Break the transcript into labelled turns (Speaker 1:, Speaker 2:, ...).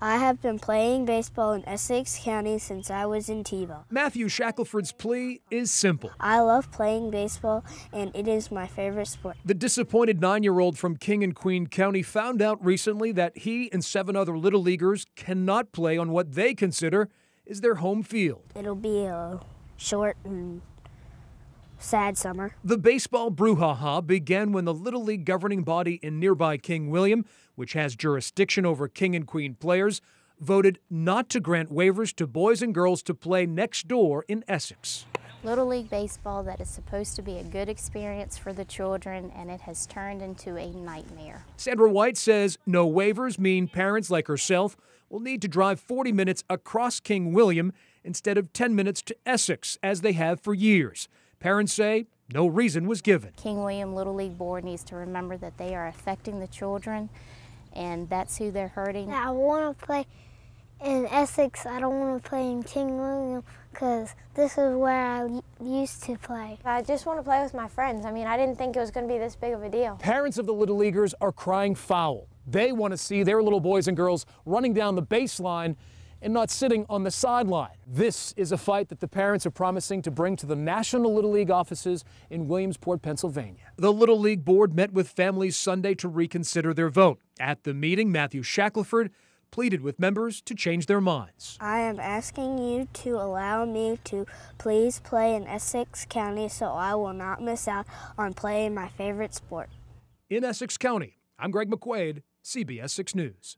Speaker 1: I have been playing baseball in Essex County since I was in T-ball.
Speaker 2: Matthew Shackelford's plea is simple.
Speaker 1: I love playing baseball and it is my favorite sport.
Speaker 2: The disappointed nine year old from King and Queen County found out recently that he and seven other Little Leaguers cannot play on what they consider is their home field.
Speaker 1: It'll be a short and sad summer.
Speaker 2: The baseball brouhaha began when the Little League governing body in nearby King William, which has jurisdiction over King and Queen players, voted not to grant waivers to boys and girls to play next door in Essex.
Speaker 3: Little League Baseball that is supposed to be a good experience for the children, and it has turned into a nightmare.
Speaker 2: Sandra White says no waivers mean parents like herself will need to drive 40 minutes across King William instead of 10 minutes to Essex, as they have for years. Parents say no reason was given.
Speaker 3: King William Little League Board needs to remember that they are affecting the children, and that's who they're hurting.
Speaker 4: I want to play in Essex. I don't want to play in King William because this is where I used to play.
Speaker 5: I just want to play with my friends. I mean, I didn't think it was going to be this big of a deal.
Speaker 2: Parents of the Little Leaguers are crying foul. They want to see their little boys and girls running down the baseline and not sitting on the sideline. This is a fight that the parents are promising to bring to the National Little League offices in Williamsport, Pennsylvania. The Little League board met with families Sunday to reconsider their vote. At the meeting, Matthew Shackelford pleaded with members to change their minds.
Speaker 1: I am asking you to allow me to please play in Essex County so I will not miss out on playing my favorite sport.
Speaker 2: In Essex County, I'm Greg McQuade, CBS 6 News.